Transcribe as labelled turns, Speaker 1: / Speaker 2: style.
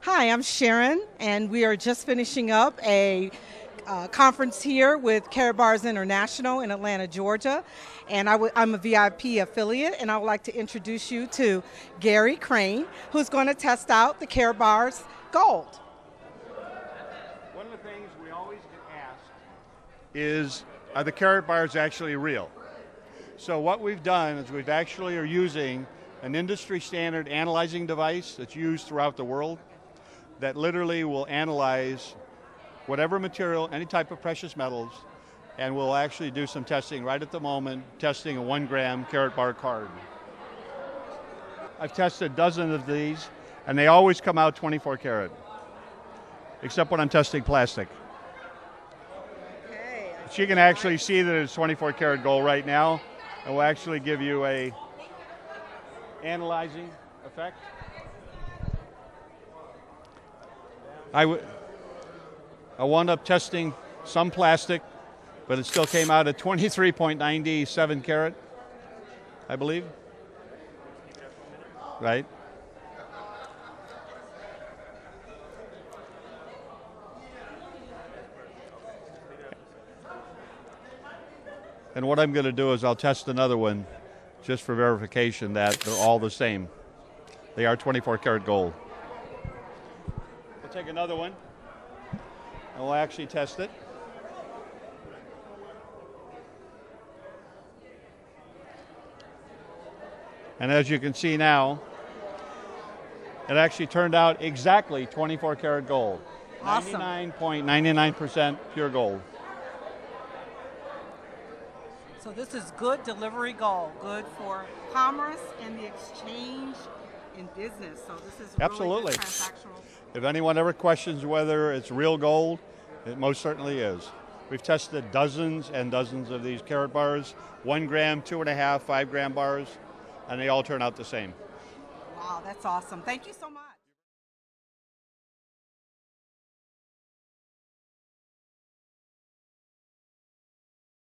Speaker 1: Hi, I'm Sharon, and we are just finishing up a uh, conference here with Karatbars International in Atlanta, Georgia. And i w- I'm a VIP affiliate, and I would like to introduce you to Gary Crane, who's going to test out the Karatbars Gold.
Speaker 2: One of the things we always get asked is are the Karatbars actually real? So what we've done is we've actually are using an industry standard analyzing device that's used throughout the world that literally will analyze whatever material, any type of precious metals, and we'll actually do some testing right at the moment, testing a one gram Karatbar card. I've tested dozens of these, and they always come out 24 karat, except when I'm testing plastic.
Speaker 1: Okay.
Speaker 2: She can actually see that it's 24 karat gold right now, and we'll actually give you a analyzing effect. I, w- I wound up testing some plastic, but it still came out at 23.97 carat, I believe. Right? And what I'm going to do is I'll test another one just for verification that they're all the same. They are 24 karat gold. Take another one and we'll actually test it. And as you can see now, it actually turned out exactly 24 karat gold.
Speaker 1: Awesome.
Speaker 2: 99.99% pure gold.
Speaker 1: So this is good delivery gold, good for commerce and the exchange in business. So this is
Speaker 2: Absolutely.
Speaker 1: good transactional.
Speaker 2: If anyone ever questions whether it's real gold, it most certainly is. We've tested dozens and dozens of these Karatbars, one gram, two and a half, five gram bars, and they all turn out the same.
Speaker 1: Wow, that's awesome. Thank you so much.